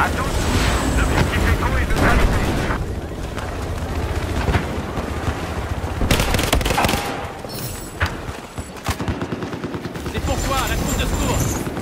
À tous, l'objectif éco est neutralisé. C'est pour toi, la course de secours